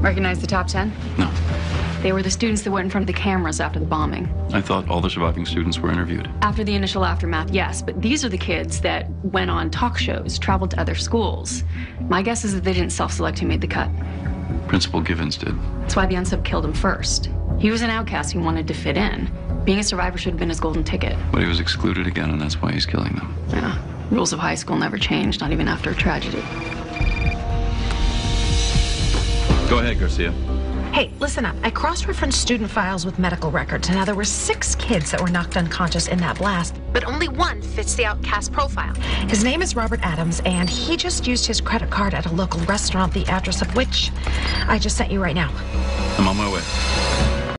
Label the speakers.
Speaker 1: Recognize the top 10?
Speaker 2: No.
Speaker 1: They were the students that went in front of the cameras after the bombing.
Speaker 2: I thought all the surviving students were interviewed.
Speaker 1: After the initial aftermath, yes, but these are the kids that went on talk shows, traveled to other schools. My guess is that they didn't self select who made the cut.
Speaker 2: Principal Givens did.
Speaker 1: That's why the unsub killed him first. He was an outcast who wanted to fit in. Being a survivor should have been his golden ticket.
Speaker 2: But he was excluded again, and that's why he's killing them.
Speaker 1: Yeah. Rules of high school never change, not even after a tragedy.
Speaker 2: Go ahead, Garcia.
Speaker 3: Hey, listen up. I cross referenced student files with medical records. and Now, there were six kids that were knocked unconscious in that blast, but only one fits the outcast profile. His name is Robert Adams, and he just used his credit card at a local restaurant, the address of which I just sent you right now.
Speaker 2: I'm on my way.